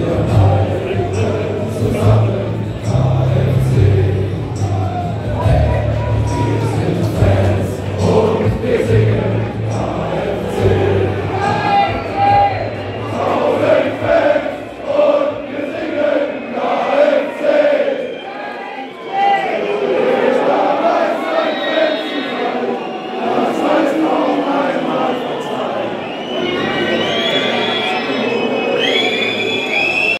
your heart.